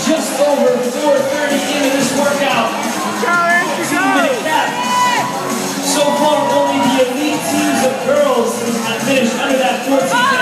Just over 4.30 into this workout. So far, only the elite teams of girls have finished under that 14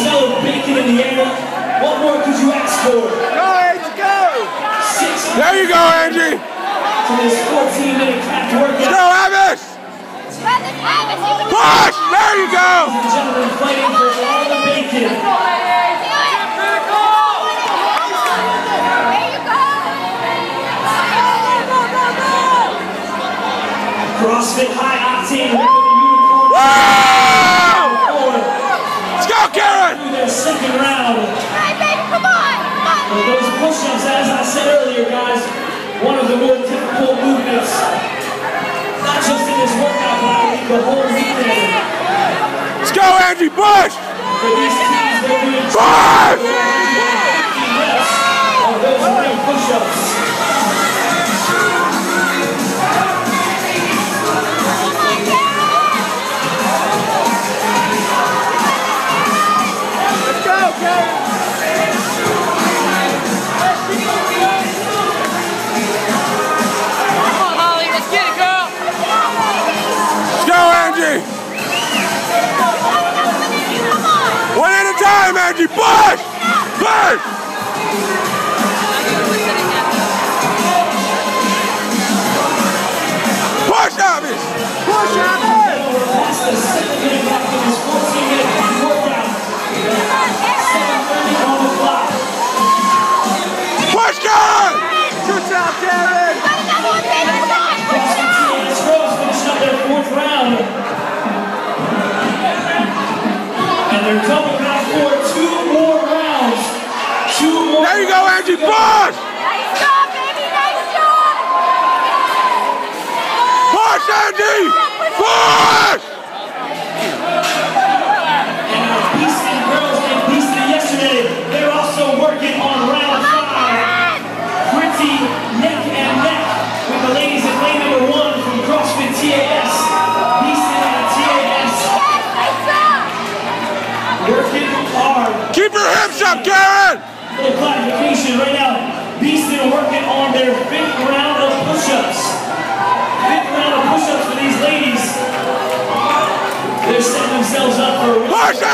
smell of bacon in the air. What more could you ask for? Go, Angie, go! Six there you go, Angie! To this 14-minute workout. Go, Push! There you go! Fighting for all the bacon. CrossFit High Octane. Woo! round. Baby, come on, come on. Uh, those push-ups, as I said earlier, guys, one of the more difficult movements, not just in this workout, but I think the whole weekend. Let's go, Angie Bush! For these teams, they're doing... Bush! Bucky, back! Antipas!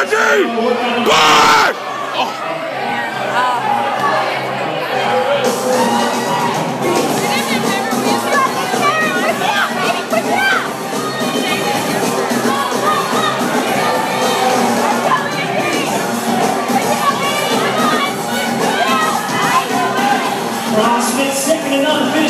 Energy! Back! CrossFit second and unfinished.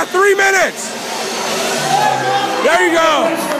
got three minutes. There you go.